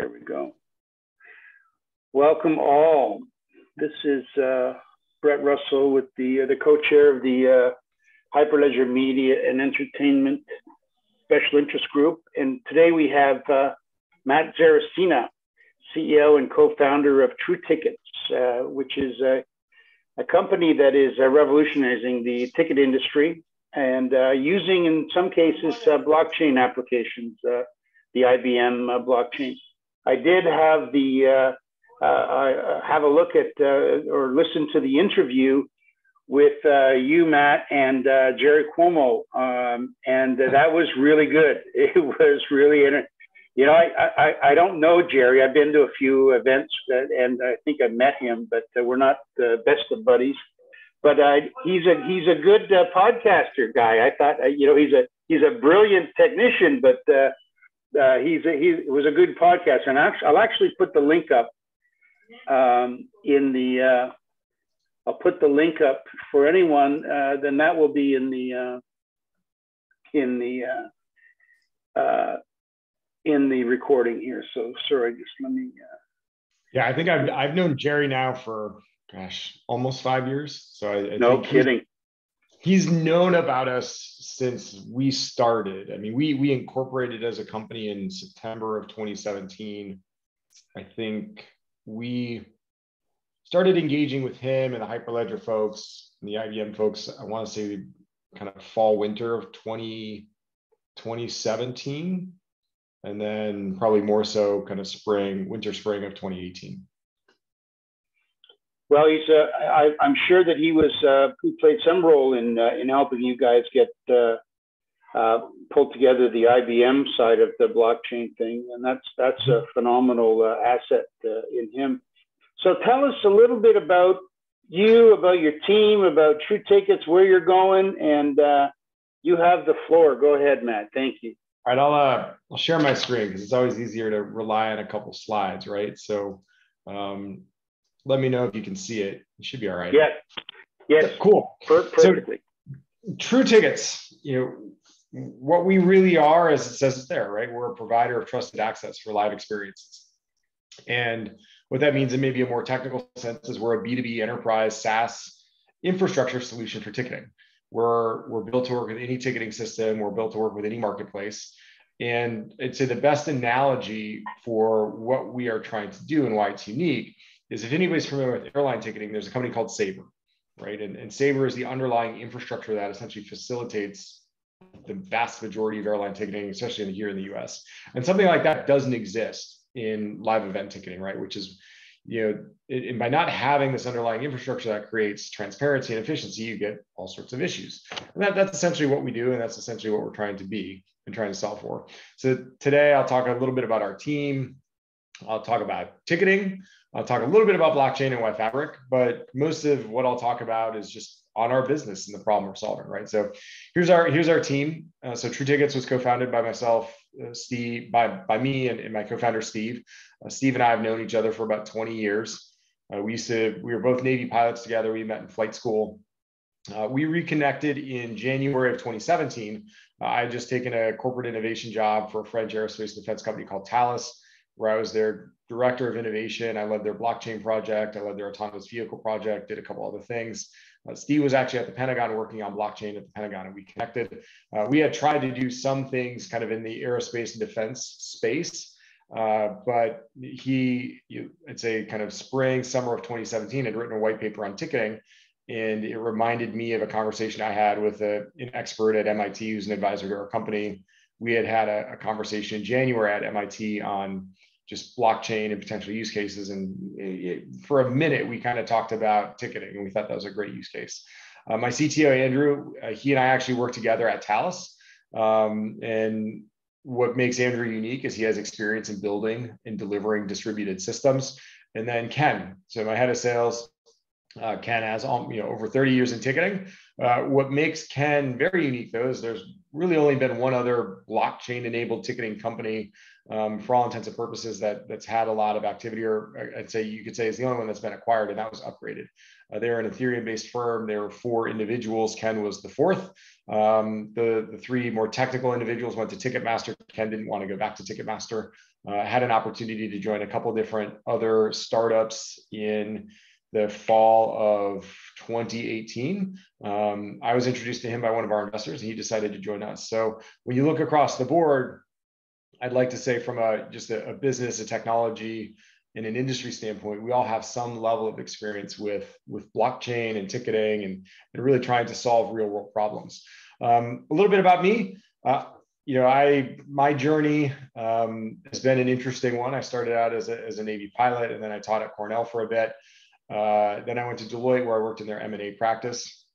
There we go. Welcome all. This is uh, Brett Russell with the uh, the co-chair of the uh, Hyperledger Media and Entertainment Special Interest Group, and today we have uh, Matt Zarracina, CEO and co-founder of True Tickets, uh, which is a, a, company that is uh, revolutionizing the ticket industry and using, in some cases, blockchain applications, the IBM blockchain. I did have the uh, uh, uh, have a look at uh, or listen to the interview with uh, you, Matt, and uh, Jerry Cuomo, um, and that was really good. It was really, you know, I, I I don't know Jerry. I've been to a few events, and I think I met him, but we're not the best of buddies. But he's a he's a good podcaster guy. I thought, you know, he's a he's a brilliant technician, but uh, he's a, he it was a good podcast, and actually, I'll actually put the link up um, in the. Uh, I'll put the link up for anyone. Uh, then that will be in the uh, in the uh, uh, in the recording here. So sorry, just let me. yeah, I think I've I've known Jerry now for gosh almost five years. So I, I no kidding he's known about us since we started. I mean, we we incorporated as a company in September of 2017. I think we started engaging with him and the Hyperledger folks and the IBM folks. I want to say kind of fall winter of 20, 2017, and then probably more so kind of spring, winter spring of 2018. Well, he's. Uh, I, am sure that he was. Uh, he played some role in uh, in helping you guys get uh, uh, pulled together the IBM side of the blockchain thing, and that's that's a phenomenal uh, asset in him. So tell us a little bit about you, about your team, about True Tickets, where you're going, and you have the floor. Go ahead, Matt. Thank you. All right, I'll I'll share my screen because it's always easier to rely on a couple slides, right? So. Um, let me know if you can see it. It should be all right. Yes. Yes. Cool. Perfectly. So, true tickets, you know, what we really are, as it says it there, right? We're a provider of trusted access for live experiences. And what that means in maybe a more technical sense is we're a B2B enterprise SaaS infrastructure solution for ticketing. We're, we're built to work with any ticketing system, we're built to work with any marketplace. And I'd say the best analogy for what we are trying to do and why it's unique is if anybody's familiar with airline ticketing, there's a company called Sabre, right? And, and Sabre is the underlying infrastructure that essentially facilitates the vast majority of airline ticketing, especially in, here in the US. And something like that doesn't exist in live event ticketing, right? Which is, you know, it, and by not having this underlying infrastructure that creates transparency and efficiency, you get all sorts of issues. And that, that's essentially what we do. And that's essentially what we're trying to be and trying to solve for. So today I'll talk a little bit about our team. I'll talk about ticketing. I'll talk a little bit about blockchain and why fabric, but most of what I'll talk about is just on our business and the problem we're solving, right? So here's our here's our team. Uh, so True Tickets was co-founded by myself, uh, Steve, by by me and, and my co-founder Steve. Uh, Steve and I have known each other for about 20 years. Uh, we used to we were both Navy pilots together. We met in flight school. Uh, we reconnected in January of 2017. Uh, I had just taken a corporate innovation job for a French aerospace defense company called Thales where I was their director of innovation. I led their blockchain project. I led their autonomous vehicle project, did a couple other things. Uh, Steve was actually at the Pentagon working on blockchain at the Pentagon, and we connected. Uh, we had tried to do some things kind of in the aerospace and defense space, uh, but he, you, it's a kind of spring, summer of 2017, had written a white paper on ticketing. And it reminded me of a conversation I had with a, an expert at MIT who's an advisor to our company. We had had a, a conversation in January at MIT on just blockchain and potential use cases. And it, for a minute, we kind of talked about ticketing, and we thought that was a great use case. Uh, my CTO Andrew, uh, he and I actually worked together at Thales, um, and what makes Andrew unique is he has experience in building and delivering distributed systems. And then Ken, so my head of sales, uh, Ken has you know over 30 years in ticketing. Uh, what makes Ken very unique though is there's really only been one other blockchain enabled ticketing company um, for all intents and purposes that that's had a lot of activity or i'd say you could say is the only one that's been acquired and that was upgraded. Uh, they're an ethereum based firm. There were four individuals. Ken was the fourth. Um, the, the three more technical individuals went to ticketmaster. Ken didn't want to go back to ticketmaster. Uh, had an opportunity to join a couple different other startups in the fall of 2018. Um, I was introduced to him by one of our investors, and he decided to join us. So when you look across the board, I'd like to say from a just a, a business, a technology, and an industry standpoint, we all have some level of experience with with blockchain and ticketing, and, and really trying to solve real world problems. Um, a little bit about me. Uh, you know, I my journey um, has been an interesting one. I started out as a, as a Navy pilot, and then I taught at Cornell for a bit. Uh, then I went to Deloitte, where I worked in their M&A practice,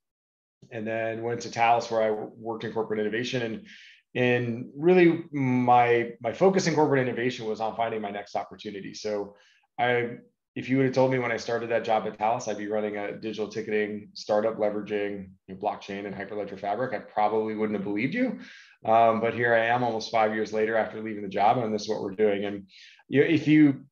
and then went to Thales, where I worked in corporate innovation. And and really, my my focus in corporate innovation was on finding my next opportunity. So, I if you would have told me when I started that job at Thales, I'd be running a digital ticketing startup leveraging blockchain and Hyperledger Fabric, I probably wouldn't have believed you. Um, but here I am, almost five years later after leaving the job, and this is what we're doing. And you know, if you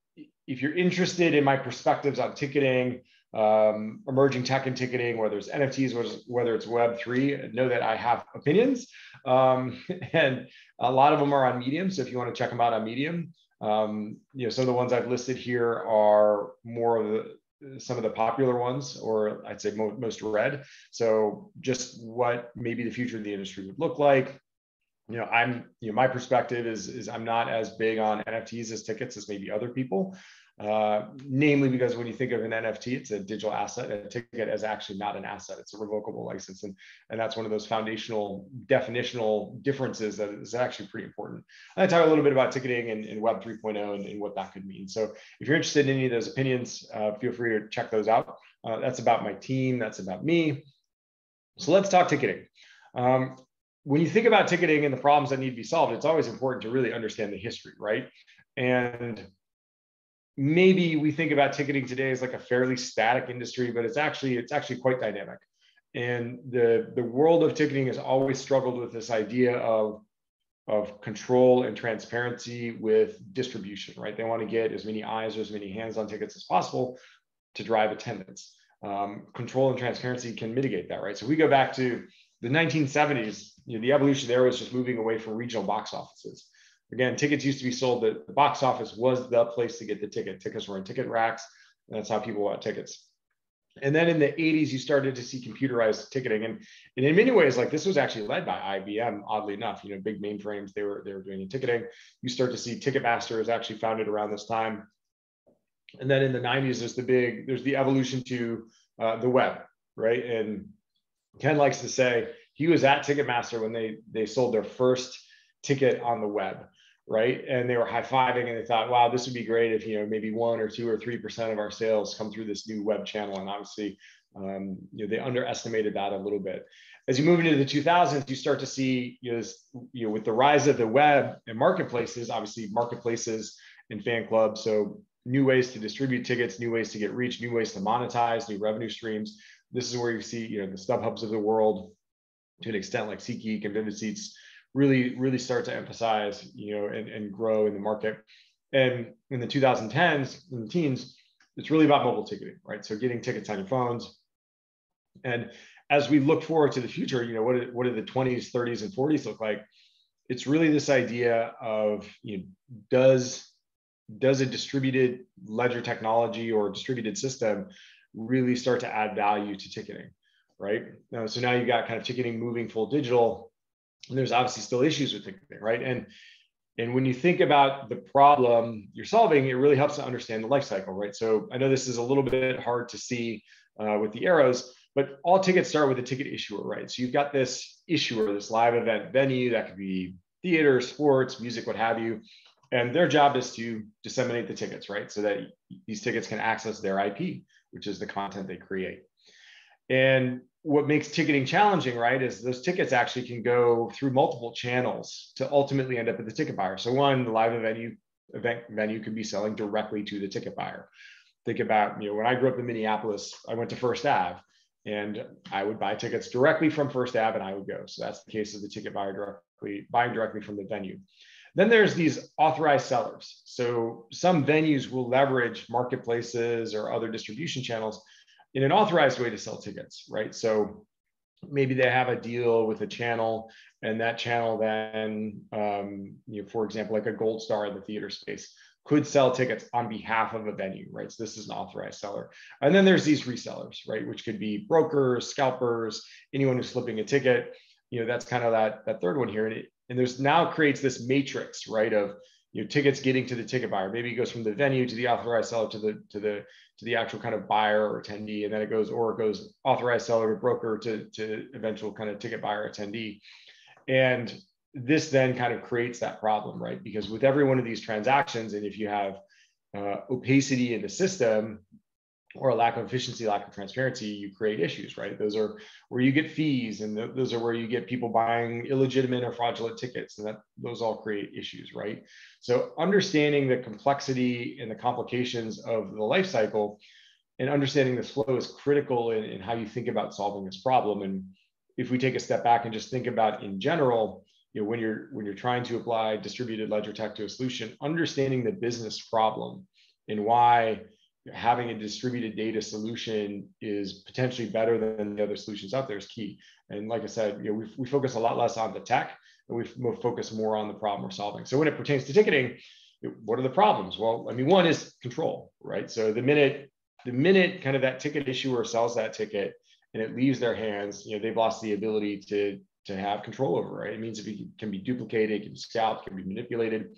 if you're interested in my perspectives on ticketing, um, emerging tech and ticketing, whether it's NFTs, whether it's Web3, know that I have opinions. Um, and a lot of them are on Medium. So if you want to check them out on Medium, um, you know, some of the ones I've listed here are more of the some of the popular ones, or I'd say most, most read. So just what maybe the future of the industry would look like, you know i'm you know my perspective is is i'm not as big on nfts as tickets as maybe other people uh, namely because when you think of an nft it's a digital asset a ticket is actually not an asset it's a revocable license. And and that's one of those foundational definitional differences that is actually pretty important. I talk a little bit about ticketing and, and web 3.0 and, and, what that could mean. So if you're interested in any of those opinions uh, feel free to check those out. Uh, that's about my team that's about me. So let's talk ticketing. Um, when you think about ticketing and the problems that need to be solved, it's always important to really understand the history, right? And maybe we think about ticketing today as like a fairly static industry, but it's actually it's actually quite dynamic. And the the world of ticketing has always struggled with this idea of of control and transparency with distribution, right? They want to get as many eyes or as many hands on tickets as possible to drive attendance. Um, control and transparency can mitigate that, right? So we go back to the 1970s, you know, the evolution there was just moving away from regional box offices. Again, tickets used to be sold. The, the box office was the place to get the ticket. Tickets were in ticket racks. and that's how people bought tickets. And then in the 80s, you started to see computerized ticketing. And, and in many ways, like this was actually led by IBM, oddly enough, you know, big mainframes, they were, they were doing ticketing. You start to see Ticketmaster is actually founded around this time. And then in the 90s, there's the big, there's the evolution to uh, the web, right? And Ken likes to say he was at Ticketmaster when they they sold their first ticket on the web, right? And they were high fiving and they thought, wow, this would be great if you know maybe one or two or three percent of our sales come through this new web channel. And obviously, um, you know, they underestimated that a little bit. As you move into the 2000s, you start to see, you know, this, you know, with the rise of the web and marketplaces, obviously marketplaces and fan clubs. So new ways to distribute tickets, new ways to get reach, new ways to monetize, new revenue streams this is where you see, you know, the StubHubs of the world to an extent like SeatGeek and Vivid Seats really, really start to emphasize, you know, and, and grow in the market. And in the 2010s, in the teens, it's really about mobile ticketing, right? So getting tickets on your phones. And as we look forward to the future, you know, what, do, what do the 20s, 30s, and 40s look like? It's really this idea of, you know, does does a distributed ledger technology or distributed system really start to add value to ticketing, right? Now, so now you've got kind of ticketing moving full digital, and there's obviously still issues with ticketing, right? And and when you think about the problem you're solving, it really helps to understand the life cycle, right? So I know this is a little bit hard to see uh, with the arrows, but all tickets start with a ticket issuer, right? So you've got this issuer, this live event venue that could be theater, sports, music, what have you. And their job is to disseminate the tickets, right? So that these tickets can access their IP which is the content they create. And what makes ticketing challenging, right, is those tickets actually can go through multiple channels to ultimately end up at the ticket buyer. So one, the live venue event venue can be selling directly to the ticket buyer. Think about, you know, when I grew up in Minneapolis, I went to First Ave. and I would buy tickets directly from First Ave and I would go. So that's the case of the ticket buyer directly buying directly from the venue. Then there's these authorized sellers. So some venues will leverage marketplaces or other distribution channels in an authorized way to sell tickets, right? So maybe they have a deal with a channel and that channel then, um, you know, for example, like a Goldstar in the theater space could sell tickets on behalf of a venue, right? So this is an authorized seller. And then there's these resellers, right? Which could be brokers, scalpers, anyone who's flipping a ticket. You know, that's kind of that, that third one here. And, it, and there's now creates this matrix, right? Of you know, tickets getting to the ticket buyer. Maybe it goes from the venue to the authorized seller to the to the to the actual kind of buyer or attendee, and then it goes or it goes authorized seller to broker to to eventual kind of ticket buyer attendee. And this then kind of creates that problem, right? Because with every one of these transactions, and if you have uh, opacity in the system or a lack of efficiency, lack of transparency, you create issues, right? Those are where you get fees, and th- those are where you get people buying illegitimate or fraudulent tickets, and that those all create issues, right? So understanding the complexity and the complications of the life cycle and understanding this flow is critical in, in how you think about solving this problem. And if we take a step back and just think about in general, you know, when you're when you're trying to apply distributed ledger tech to a solution, understanding the business problem and why having a distributed data solution is potentially better than the other solutions out there is key. And like I said, you know, we, we focus a lot less on the tech and we focus more on the problem we're solving. So when it pertains to ticketing, what are the problems? Well, I mean, one is control, right? So the minute the minute kind of that ticket issuer sells that ticket and it leaves their hands, you know, they've lost the ability to to have control over. Right? It means if it can be duplicated, can be scalped, can be manipulated.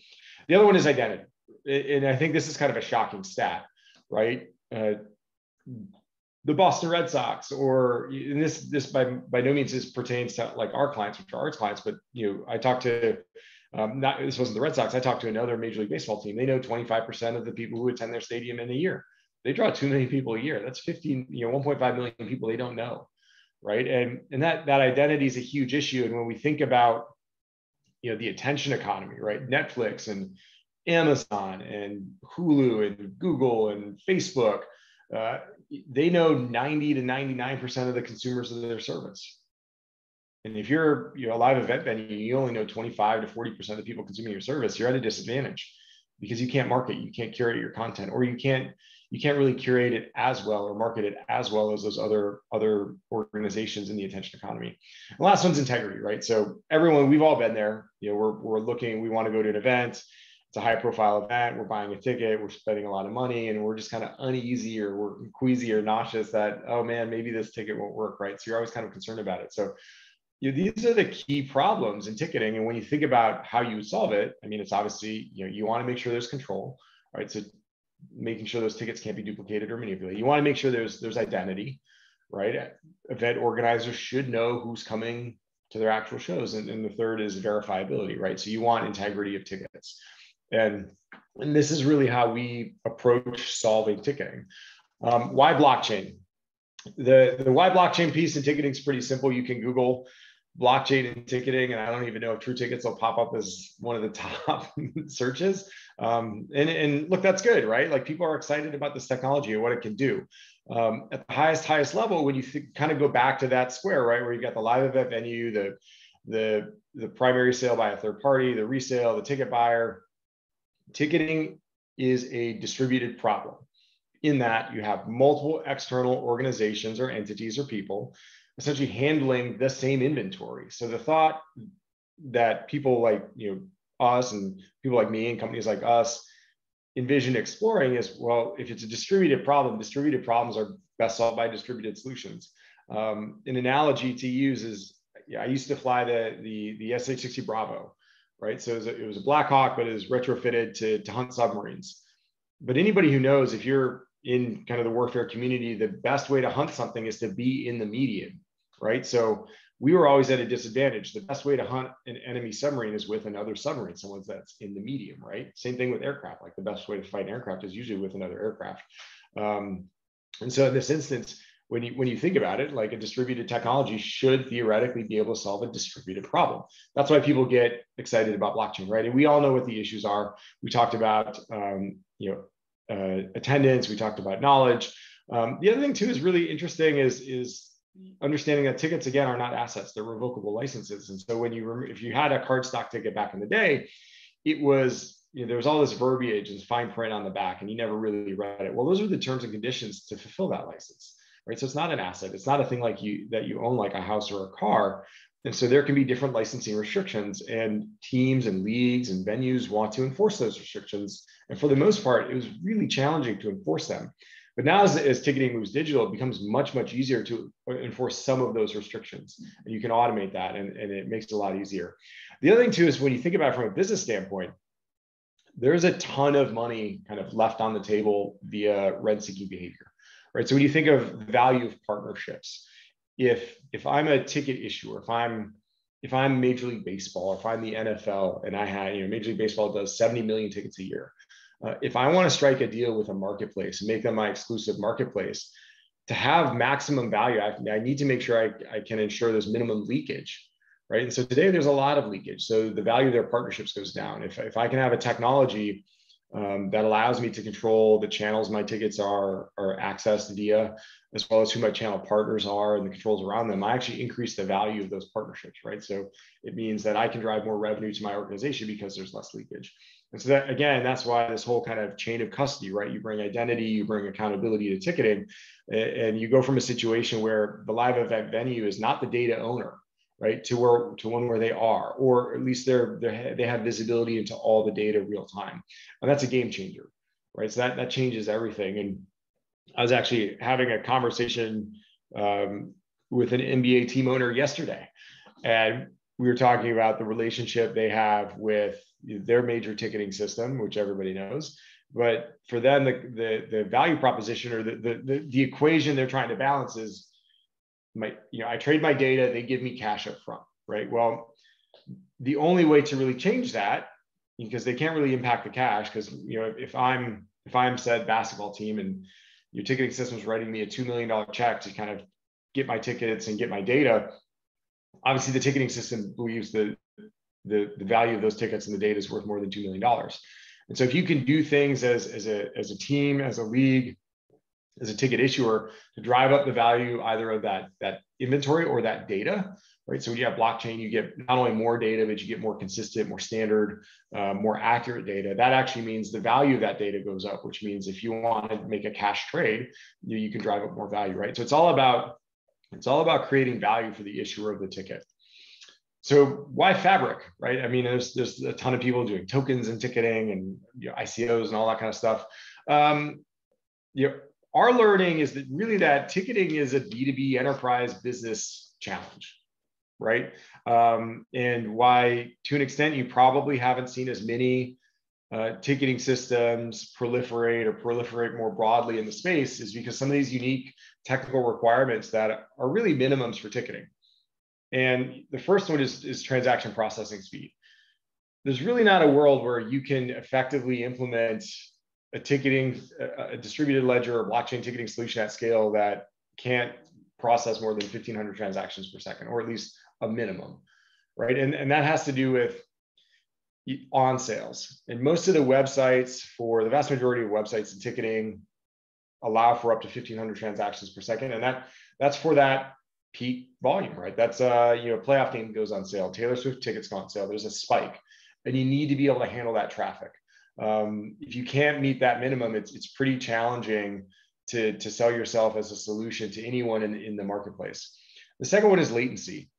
The other one is identity, and I think this is kind of a shocking stat, right? Uh, the Boston Red Sox, or this this by by no means this pertains to like our clients, which are arts clients, but you know, I talked to um, not this wasn't the Red Sox. I talked to another Major League Baseball team. They know 25% of the people who attend their stadium in a year. They draw two million people a year. That's 15, you know, 1.5 million people they don't know right? And and that that identity is a huge issue. And when we think about you know the attention economy, right? Netflix and Amazon and Hulu and Google and Facebook, uh, they know 90 to 99% of the consumers of their service. And if you're you know a live event venue, you only know 25 to 40% of the people consuming your service, you're at a disadvantage because you can't market, you can't curate your content, or you can't you can't really curate it as well or market it as well as those other other organizations in the attention economy. The last one's integrity, right? So everyone, we've all been there. You know, we're we're looking, we want to go to an event. It's a high profile event. We're buying a ticket. We're spending a lot of money, and we're just kind of uneasy or we're queasy or nauseous that oh man, maybe this ticket won't work, right? So you're always kind of concerned about it. So you know, these are the key problems in ticketing. And when you think about how you solve it, I mean, it's obviously, you know, you want to make sure there's control, right? So making sure those tickets can't be duplicated or manipulated. You want to make sure there's there's identity, right? Event organizers should know who's coming to their actual shows. And, and the third is verifiability, right? So you want integrity of tickets. And, and this is really how we approach solving ticketing. Um, why blockchain? The, the why blockchain piece in ticketing is pretty simple. You can Google blockchain and ticketing, and I don't even know if True Tickets will pop up as one of the top searches. Um, and, and look, that's good, right? Like people are excited about this technology and what it can do. Um, at the highest, highest level, when you th- kind of go back to that square, right, where you've got the live event venue, the the the primary sale by a third party, the resale, the ticket buyer, ticketing is a distributed problem. In that you have multiple external organizations or entities or people essentially handling the same inventory. So the thought that people like you know us and people like me and companies like us envision exploring is well, if it's a distributed problem, distributed problems are best solved by distributed solutions. Um, an analogy to use is yeah, I used to fly the the the SH-60 Bravo, right? So it was, a, it was a Black Hawk, but it was retrofitted to, to hunt submarines. But anybody who knows if you're in kind of the warfare community, the best way to hunt something is to be in the median right? So we were always at a disadvantage. The best way to hunt an enemy submarine is with another submarine, someone that's in the medium, right? Same thing with aircraft. Like the best way to fight an aircraft is usually with another aircraft. Um, and so in this instance, when you when you think about it, like a distributed technology should theoretically be able to solve a distributed problem. That's why people get excited about blockchain, right? And we all know what the issues are. We talked about um, you know uh, attendance. We talked about knowledge. Um, the other thing too is really interesting is is understanding that tickets again are not assets; they're revocable licenses. And so when you rem- if you had a card stock ticket back in the day, it was you know, there was all this verbiage and fine print on the back, and you never really read it. Well, those are the terms and conditions to fulfill that license, right? So it's not an asset. It's not a thing like you that you own like a house or a car. And so there can be different licensing restrictions, and teams and leagues and venues want to enforce those restrictions. And for the most part, it was really challenging to enforce them. But now, as, as ticketing moves digital, it becomes much, much easier to enforce some of those restrictions. And you can automate that, and, and it makes it a lot easier. The other thing, too, is when you think about it from a business standpoint, there's a ton of money kind of left on the table via rent seeking behavior, right? So when you think of value of partnerships, if if I'm a ticket issuer, if I'm if I'm Major League Baseball, if I'm the NFL, and I had you know Major League Baseball does 70 million tickets a year, uh, if I want to strike a deal with a marketplace and make them my exclusive marketplace, to have maximum value, I, I need to make sure I, I can ensure there's minimum leakage right? And so today there's a lot of leakage. So the value of their partnerships goes down. If, if I can have a technology um, that allows me to control the channels my tickets are, are accessed via, as well as who my channel partners are and the controls around them, I actually increase the value of those partnerships, right? So it means that I can drive more revenue to my organization because there's less leakage. And so that again, that's why this whole kind of chain of custody, right? You bring identity, you bring accountability to ticketing, and you go from a situation where the live event venue is not the data owner, right? To where to one where they are or at least they're, they're they have visibility into all the data real time. And that's a game changer right? So that that changes everything. And i was actually having a conversation um, with an nba team owner yesterday and we were talking about the relationship they have with their major ticketing system which everybody knows. But for them the the, the value proposition or the, the the the equation they're trying to balance is my you know i trade my data they give me cash up front right? Well the only way to really change that because they can't really impact the cash because you know if i'm if i'm said basketball team and your ticketing system is writing me a $2 million check to kind of get my tickets and get my data obviously the ticketing system believes the the, the value of those tickets and the data is worth more than $2 million and so if you can do things as, as, a, as a team as a league as a ticket issuer to drive up the value either of that, that inventory or that data, right? So when you have blockchain, you get not only more data, but you get more consistent, more standard, uh, more accurate data. That actually means the value of that data goes up, which means if you want to make a cash trade, you, you can drive up more value, right? So it's all about it's all about creating value for the issuer of the ticket. So why Fabric, right? I mean, there's there's a ton of people doing tokens and ticketing and you know, ICOs and all that kind of stuff. Um, you know, our learning is that really that ticketing is a B2B enterprise business challenge, right? Um, and why, to an extent, you probably haven't seen as many uh, ticketing systems proliferate or proliferate more broadly in the space is because some of these unique technical requirements that are really minimums for ticketing. And the first one is, is transaction processing speed. There's really not a world where you can effectively implement a ticketing, a distributed ledger or blockchain ticketing solution at scale that can't process more than 1500 transactions per second, or at least a minimum, right? And, and that has to do with on sales. And most of the websites for the vast majority of websites and ticketing allow for up to 1500 transactions per second. And that that's for that peak volume, right? That's uh, you know, playoff game goes on sale, Taylor Swift tickets go on sale, there's a spike. And you need to be able to handle that traffic um, if you can't meet that minimum, it's it's pretty challenging to to sell yourself as a solution to anyone in, in the marketplace. The second one is latency.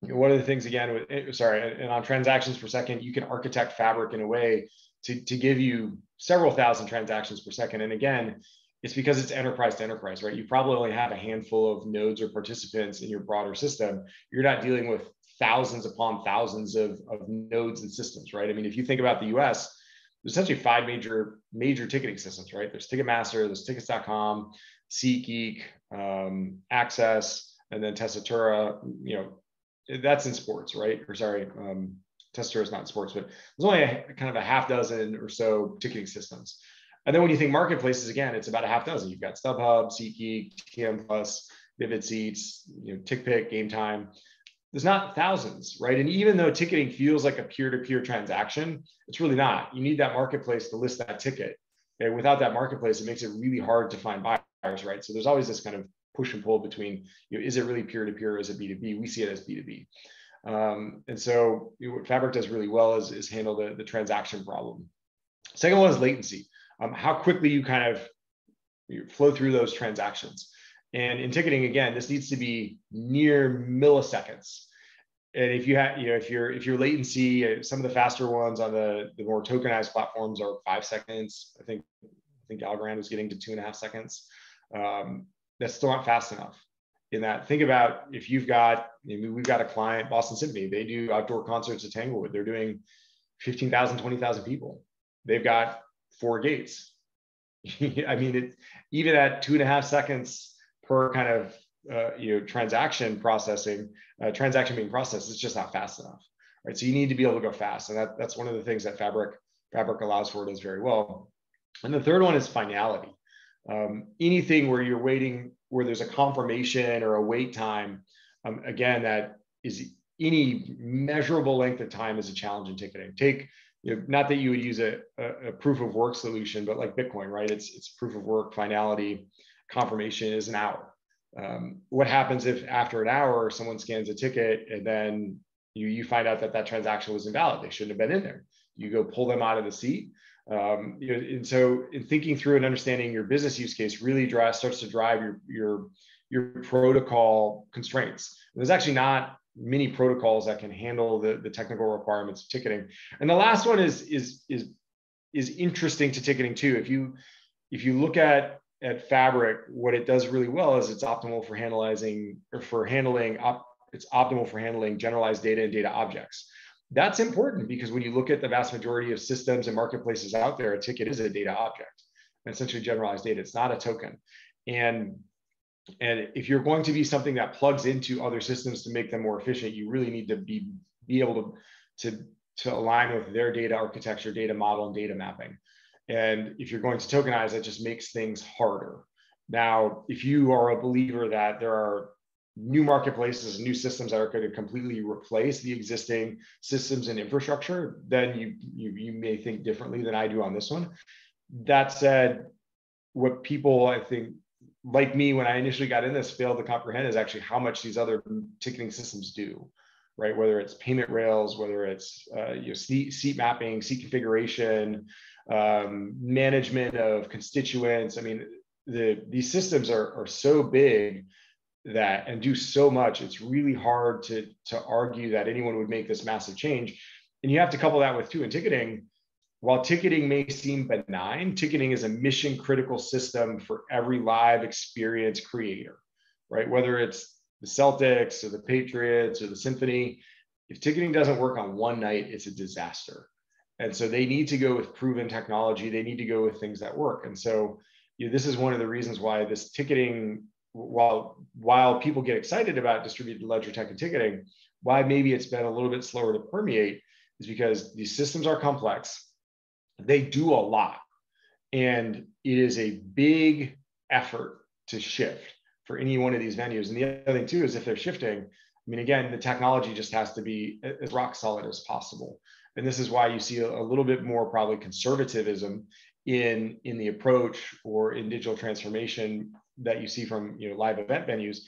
One of the things again, with, eh, sorry, and on transactions per second, you can architect Fabric in a way to, to give you several thousand transactions per second. And again, it's because it's enterprise to enterprise, right? You probably only have a handful of nodes or participants in your broader system. You're not dealing with thousands upon thousands of, of nodes and systems, right? I mean, if you think about the US, there's essentially five major major ticketing systems, right? There's Ticketmaster, there's Tickets.com, SeatGeek, um, Access, and then Tessitura. You know, that's in sports, right? Or sorry, um, Tessitura is not in sports, but there's only a, kind of a half dozen or so ticketing systems. And then when you think marketplaces, again, it's about a half dozen. You've got StubHub, SeatGeek, TM Plus, Vivid Seats, you know, TickPick, Game Time there's not thousands, right? And even though ticketing feels like a peer-to-peer transaction, it's really not. You need that marketplace to list that ticket. And without that marketplace, it makes it really hard to find buyers, right? So there's always this kind of push and pull between, you know, is it really peer to peer? Is it B2B? We see it as B2B. Um, and so you know, what Fabric does really well is, is handle the, the transaction problem. Second one is latency. Um, how quickly you kind of you flow through those transactions. And in ticketing, again, this needs to be near milliseconds. And if you have, you know, if your if your latency, uh, some of the faster ones on the the more tokenized platforms are five seconds. I think I think Algorand is getting to two and a half seconds. Um, that's still not fast enough. In that, think about if you've got, maybe we've got a client, Boston Symphony, they do outdoor concerts at Tanglewood. They're doing 15,000, 20,000 people. They've got four gates. I mean, it, even at two and a half seconds per kind of uh, you know transaction processing, uh, transaction being processed, it's just not fast enough, right? So you need to be able to go fast, and that, that's one of the things that Fabric Fabric allows for. Does very well. And the third one is finality. Um, anything where you're waiting, where there's a confirmation or a wait time, um, again, that is any measurable length of time is a challenge in ticketing. Take, you know, not that you would use a, a, a, proof of work solution, but like Bitcoin, right? It's, it's proof of work, finality, confirmation is an hour. Um, what happens if after an hour someone scans a ticket and then you, you find out that that transaction was invalid? They shouldn't have been in there. You go pull them out of the seat um, you know, and so in thinking through and understanding your business use case really drives, starts to drive your, your, your protocol constraints. And there's actually not many protocols that can handle the, the technical requirements of ticketing. And the last one is, is, is, is interesting to ticketing too. If you, if you look at, at Fabric, what it does really well is it's optimal for handling or for handling op, it's optimal for handling generalized data and data objects. That's important because when you look at the vast majority of systems and marketplaces out there, a ticket is a data object, and essentially generalized data. It's not a token. And and if you're going to be something that plugs into other systems to make them more efficient, you really need to be be able to to to align with their data architecture, data model, and data mapping. And if you're going to tokenize, that just makes things harder. Now, if you are a believer that there are new marketplaces, new systems that are going to completely replace the existing systems and infrastructure, then you, you, you may think differently than I do on this one. That said, what people I think like me when I initially got in this failed to comprehend is actually how much these other ticketing systems do, right? Whether it's payment rails, whether it's uh, you know, seat, seat mapping, seat configuration, um, management of constituents. I mean, the these systems are, are so big that and do so much, it's really hard to, to argue that anyone would make this massive change. And you have to couple that with too in ticketing. While ticketing may seem benign, ticketing is a mission critical system for every live experience creator, right? Whether it's the Celtics or the Patriots or the Symphony, if ticketing doesn't work on one night, it's a disaster. And so they need to go with proven technology. They need to go with things that work. And so you know, this is one of the reasons why this ticketing while while people get excited about distributed ledger tech and ticketing, why maybe it's been a little bit slower to permeate is because these systems are complex. They do a lot. And it is a big effort to shift for any one of these venues. And the other thing too is if they're shifting, I mean, again, the technology just has to be as rock solid as possible. And this is why you see a, little bit more probably conservatism in in the approach or in digital transformation that you see from you know live event venues.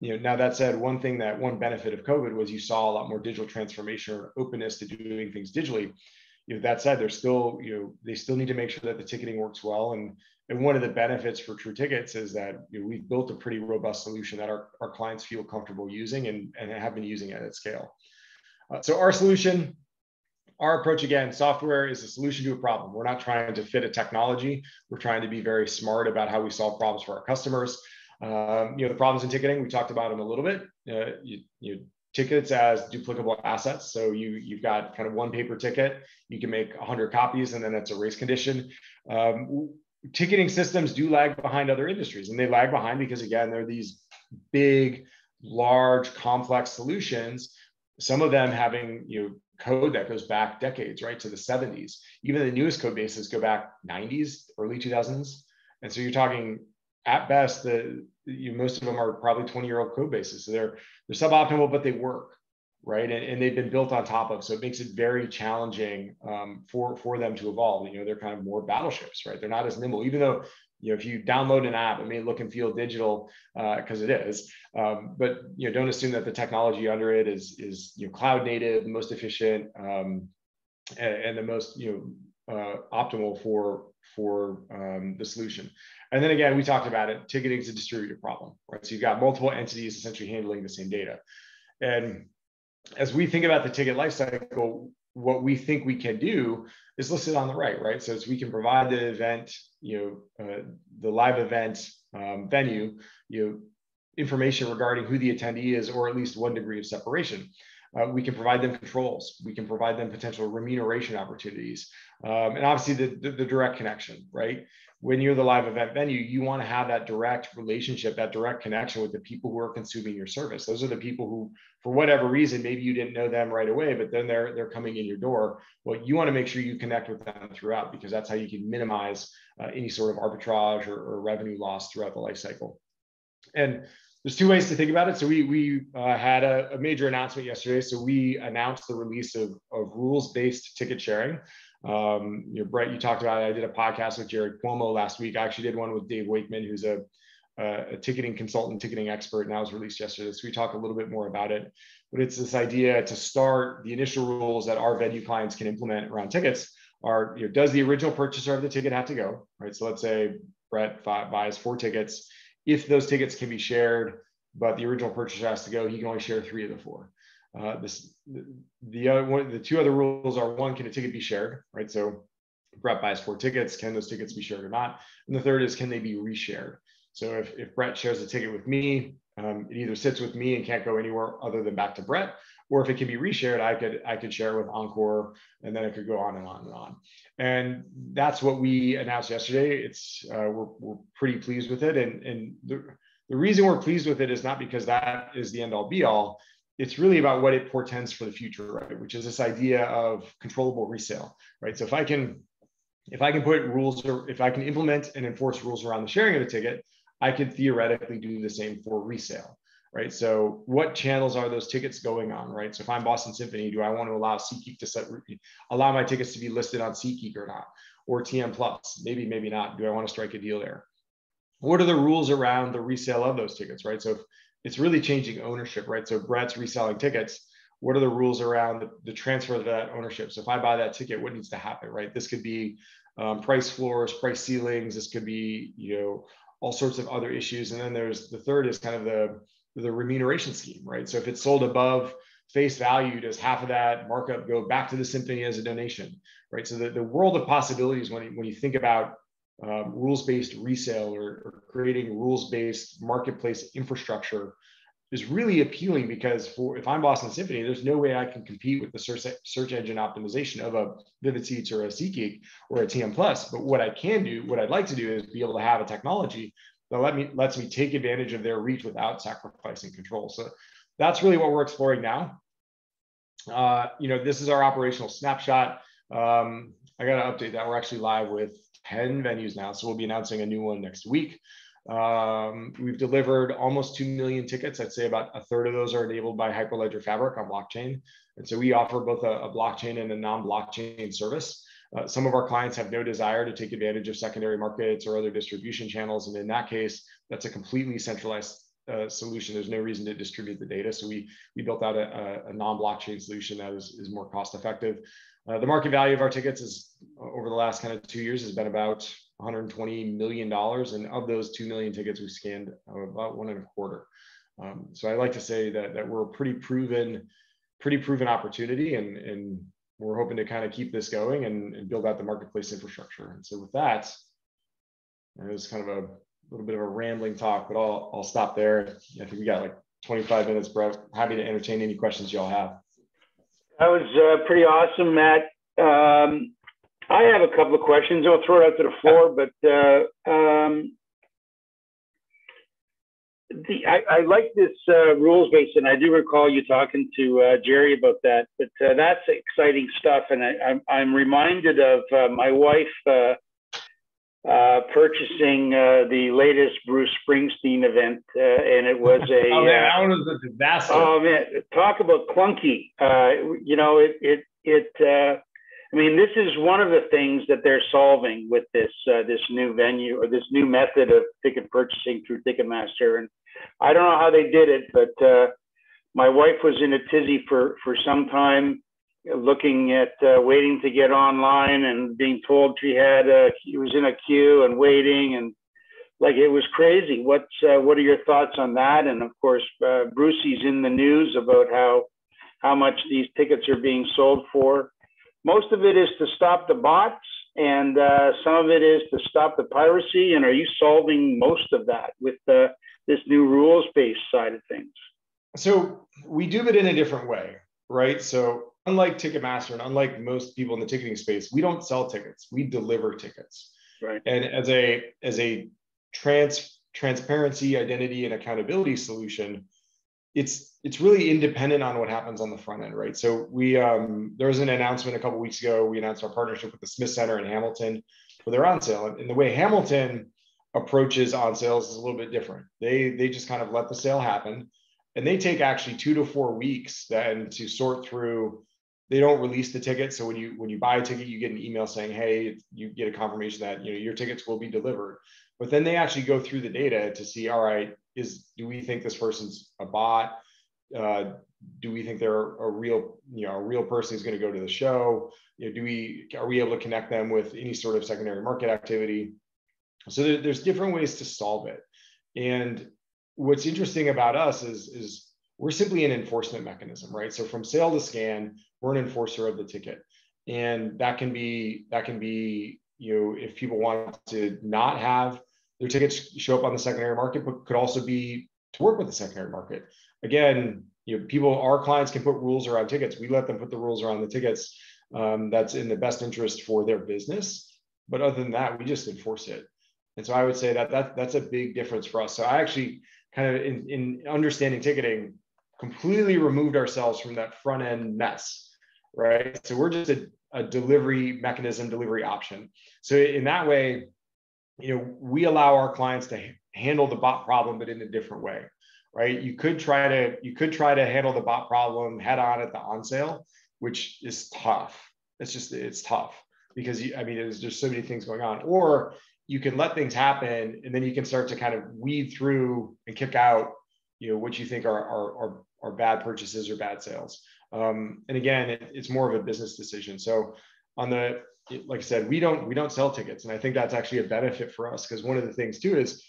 You know now that said one thing that one benefit of covid was you saw a lot more digital transformation or openness to doing things digitally. You know that said there's still you know they still need to make sure that the ticketing works well. And and one of the benefits for true tickets is that you know, we've built a pretty robust solution that our, our clients feel comfortable using and, and have been using it at scale. Uh, so our solution our approach again software is a solution to a problem. We're not trying to fit a technology. We're trying to be very smart about how we solve problems for our customers. Um, you know the problems in ticketing we talked about them a little bit. Uh, you, you tickets as duplicable assets. So you you've got kind of one paper ticket. You can make 100 copies and then it's a race condition. Um, ticketing systems do lag behind other industries and they lag behind because again they're these big large complex solutions some of them having you know code that goes back decades, right, to the 70s. Even the newest code bases go back 90s, early 2000s. And so you're talking at best, the you, most of them are probably 20 year old code bases. So they're they're suboptimal, but they work. right? And, and they've been built on top of, so it makes it very challenging um, for for them to evolve. You know, they're kind of more battleships, right? They're not as nimble, even though you know if you download an app, it may look and feel digital because uh, it is, um, but you know, don't assume that the technology under it is is you know cloud native, the most efficient, um, and, and, the most you know uh, optimal for for um, the solution. And then again, we talked about it. Ticketing is a distributed problem, right? So you've got multiple entities essentially handling the same data. And as we think about the ticket lifecycle, what we think we can do is listed on the right, right? So we can provide the event, you know, uh, the live event um, venue, you know, information regarding who the attendee is, or at least one degree of separation. Uh, we can provide them controls. We can provide them potential remuneration opportunities, um, and obviously the, the, the direct connection, right? When you're the live event venue, you want to have that direct relationship, that direct connection with the people who are consuming your service. Those are the people who, for whatever reason, maybe you didn't know them right away, but then they're they're coming in your door. Well, you want to make sure you connect with them throughout because that's how you can minimize uh, any sort of arbitrage or, or, revenue loss throughout the life cycle. And there's two ways to think about it. So we we uh, had a, a major announcement yesterday. So we announced the release of, of rules-based ticket sharing. Um, you know, Brett, you talked about it. I did a podcast with Jared Cuomo last week. I actually did one with Dave Wakeman, who's a, a, ticketing consultant, ticketing expert, and that was released yesterday. So we talk a little bit more about it. But it's this idea to start the initial rules that our venue clients can implement around tickets are, you know, does the original purchaser of the ticket have to go, right? So let's say Brett buys four tickets. If those tickets can be shared, but the original purchaser has to go, he can only share three of the four. Uh, this the other one, the two other rules are one, can a ticket be shared, right? So Brett buys four tickets, can those tickets be shared or not? And the third is, can they be reshared? So if, if Brett shares a ticket with me, um, it either sits with me and can't go anywhere other than back to Brett, or if it can be reshared, I could I could share it with Encore, and then it could go on and on and on. And that's what we announced yesterday. It's uh, we're, we're pretty pleased with it, and and the, the reason we're pleased with it is not because that is the end all be all it's really about what it portends for the future, right? Which is this idea of controllable resale, right? So if I can, if I can put rules or if I can implement and enforce rules around the sharing of the ticket, I could theoretically do the same for resale, right? So what channels are those tickets going on, right? So if I'm Boston Symphony, do I want to allow SeatGeek to set, allow my tickets to be listed on SeatGeek or not? Or TM Plus, maybe, maybe not. Do I want to strike a deal there? What are the rules around the resale of those tickets, right? So if it's really changing ownership, right? So Brett's reselling tickets. What are the rules around the, the, transfer of that ownership? So if I buy that ticket, what needs to happen, right? This could be um, price floors, price ceilings. This could be, you know, all sorts of other issues. And then there's the third is kind of the the remuneration scheme, right? So if it's sold above face value, does half of that markup go back to the symphony as a donation, right? So the, the world of possibilities when you, when you think about um, rules-based resale or, or creating rules-based marketplace infrastructure is really appealing because for if I'm Boston Symphony, there's no way I can compete with the search, search engine optimization of a Vivid Seats or a SeatGeek or a TM Plus. But what I can do, what I'd like to do is be able to have a technology that let me lets me take advantage of their reach without sacrificing control. So that's really what we're exploring now. Uh, you know, this is our operational snapshot. Um, I got to update that. We're actually live with 10 venues now. So we'll be announcing a new one next week. Um, we've delivered almost 2 million tickets. I'd say about a third of those are enabled by Hyperledger Fabric on blockchain. And so we offer both a, a blockchain and a non blockchain service. Uh, some of our clients have no desire to take advantage of secondary markets or other distribution channels. And in that case, that's a completely centralized uh, solution. There's no reason to distribute the data. So we, we built out a, a non-blockchain solution that is, is more cost effective. Uh, the market value of our tickets is uh, over the last kind of two years has been about 120 million dollars, and of those two million tickets, we scanned uh, about one and a quarter. Um, so I like to say that that we're a pretty proven, pretty proven opportunity, and and we're hoping to kind of keep this going and, and build out the marketplace infrastructure. And so with that, it was kind of a little bit of a rambling talk, but I'll I'll stop there. I think we got like 25 minutes, Brett. Happy to entertain any questions y'all have. That was uh, pretty awesome, Matt. Um, I have a couple of questions. I'll throw it out to the floor, but uh, um, the, I, I, like this uh, rules based, and I do recall you talking to uh, Jerry about that. But uh, that's exciting stuff, and I, am I'm, I'm reminded of uh, my wife uh, purchasing uh, the latest Bruce Springsteen event, uh, and it was a oh man, that was a disaster. Oh man, talk about clunky. Uh, you know, it it it. Uh, I mean, this is one of the things that they're solving with this uh, this new venue or this new method of ticket purchasing through Ticketmaster. And I don't know how they did it, but my wife was in a tizzy for for some time looking at uh, waiting to get online and being told she had a, he was in a queue and waiting and like it was crazy. What's uh, what are your thoughts on that? And of course, uh, Brucey's in the news about how how much these tickets are being sold for. Most of it is to stop the bots, and uh, some of it is to stop the piracy. And are you solving most of that with uh, this new rules-based side of things? So we do it in a different way, right? So unlike Ticketmaster and unlike most people in the ticketing space, we don't sell tickets. We deliver tickets. Right. And as a as a trans transparency, identity, and accountability solution, it's it's really independent on what happens on the front end, right? So we um, there was an announcement a couple weeks ago. We announced our partnership with the Smith Center in Hamilton for their on sale, and the way Hamilton approaches on sales is a little bit different. They they just kind of let the sale happen, and they take actually two to four weeks then to sort through they don't release the ticket. So when you when you buy a ticket, you get an email saying, "Hey, you get a confirmation that you know your tickets will be delivered." But then they actually go through the data to see, all right, is do we think this person's a bot? Uh, do we think they're a real you know a real person who's going to go to the show? You know, do we are we able to connect them with any sort of secondary market activity? So there, there's different ways to solve it. And what's interesting about us is is we're simply an enforcement mechanism, right? So from sale to scan, we're an enforcer of the ticket. And that can be, that can be, you know, if people want to not have their tickets show up on the secondary market, but could also be to work with the secondary market. Again, you know, people, our clients can put rules around tickets. We let them put the rules around the tickets. Um, that's in the best interest for their business. But other than that, we just enforce it. And so I would say that, that that's a big difference for us. So I actually kind of in, in understanding ticketing, completely removed ourselves from that front end mess right? So we're just a, a delivery mechanism, delivery option. So in that way, you know, we allow our clients to handle the bot problem, but in a different way, right? You could try to you could try to handle the bot problem head on at the on sale, which is tough. It's just it's tough because you, I mean, there's just so many things going on. Or you can let things happen, and then you can start to kind of weed through and kick out, you know, what you think are are, are, are bad purchases or bad sales. Um, and again, it, it's more of a business decision. So on the, like I said, we don't we don't sell tickets, and I think that's actually a benefit for us because one of the things too is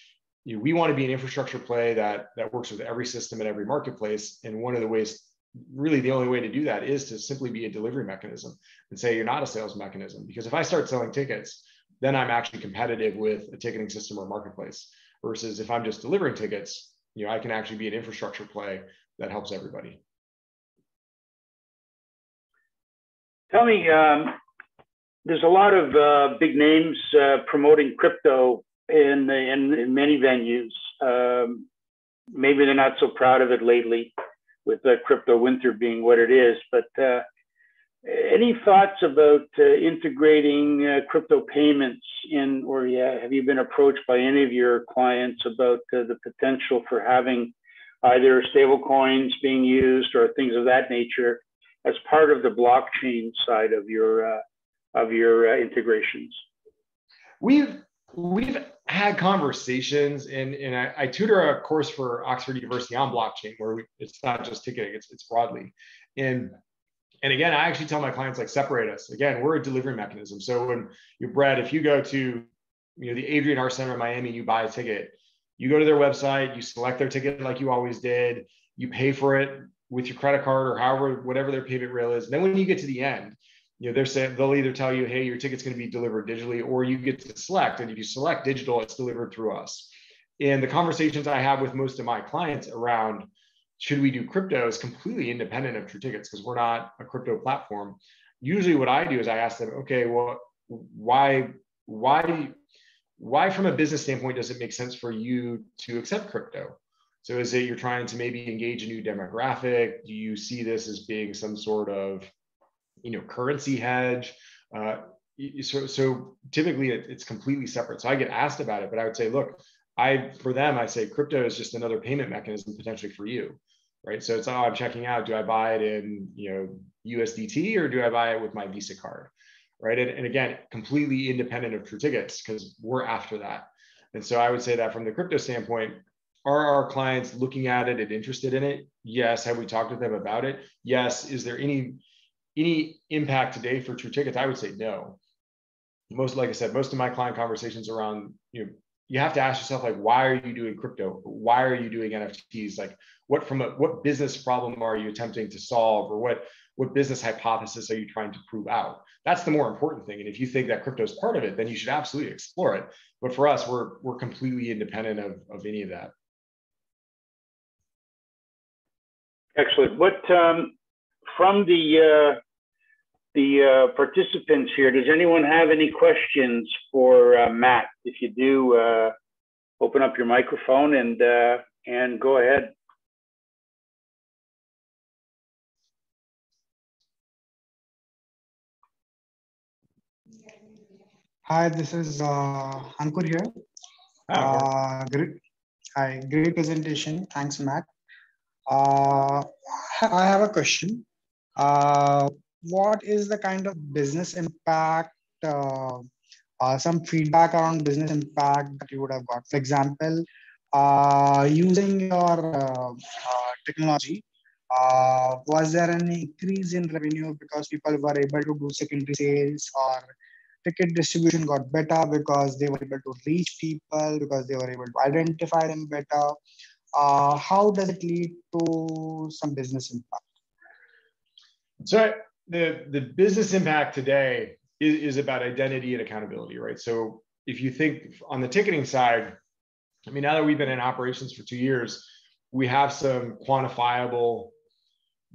you know, we want to be an infrastructure play that that works with every system and every marketplace. And one of the ways, really the only way to do that is to simply be a delivery mechanism and say you're not a sales mechanism. Because if I start selling tickets, then I'm actually competitive with a ticketing system or marketplace. Versus if I'm just delivering tickets, you know, I can actually be an infrastructure play that helps everybody. Tell me, um, there's a lot of uh, big names uh, promoting crypto in, in, in many venues. Um, maybe they're not so proud of it lately, with the crypto winter being what it is. But uh, any thoughts about uh, integrating uh, crypto payments in, or yeah, have you been approached by any of your clients about uh, the potential for having either stable coins being used or things of that nature as part of the blockchain side of your uh, of your uh, integrations? We've we've had conversations, and and I, I, tutor a course for Oxford University on blockchain, where we, it's not just ticketing; it's it's broadly, and and again, I actually tell my clients like separate us. Again, we're a delivery mechanism. So when you're Brad, if you go to you know the Adrienne Arsht Center in Miami, you buy a ticket. You go to their website, you select their ticket like you always did. You pay for it with your credit card or however whatever their payment rail is. And then when you get to the end, you know they're saying they'll either tell you, hey, your ticket's going to be delivered digitally, or you get to select. And if you select digital, it's delivered through us. And the conversations I have with most of my clients around should we do crypto is completely independent of True Tickets because we're not a crypto platform. Usually, what I do is I ask them, okay, well, why, why, why, from a business standpoint, does it make sense for you to accept crypto? So is it you're trying to maybe engage a new demographic? Do you see this as being some sort of, you know, currency hedge? Uh, so so typically it, it's completely separate. So I get asked about it, but I would say, look, I for them I say crypto is just another payment mechanism potentially for you, right? So it's oh I'm checking out. Do I buy it in you know USDT or do I buy it with my Visa card, right? And, and again, completely independent of True Tickets because we're after that. And so I would say that from the crypto standpoint, are our clients looking at it and interested in it? Yes. Have we talked with them about it? Yes. Is there any any impact today for True Tickets? I would say no. Most, like I said, most of my client conversations around you know you have to ask yourself like why are you doing crypto? Why are you doing nfts like what from a what business problem are you attempting to solve? Or what what business hypothesis are you trying to prove out? That's the more important thing. And if you think that crypto is part of it then you should absolutely explore it. But for us we're we're completely independent of, of any of that. Excellent. What um, from the uh, the uh, participants here does anyone have any questions for uh, matt if you do uh, open up your microphone and uh, and go ahead Hi, this is uh, Ankur here. Uh, great, hi, great presentation. Thanks, Matt. Uh, I have a question. Uh, what is the kind of business impact, uh, some feedback around business impact that you would have got? For example, uh, using your uh, uh, technology, uh, was there an increase in revenue because people were able to do secondary sales or ticket distribution got better because they were able to reach people because they were able to identify them better uh, how does it lead to some business impact so the the business impact today is, is about identity and accountability right so if you think on the ticketing side i mean now that we've been in operations for two years we have some quantifiable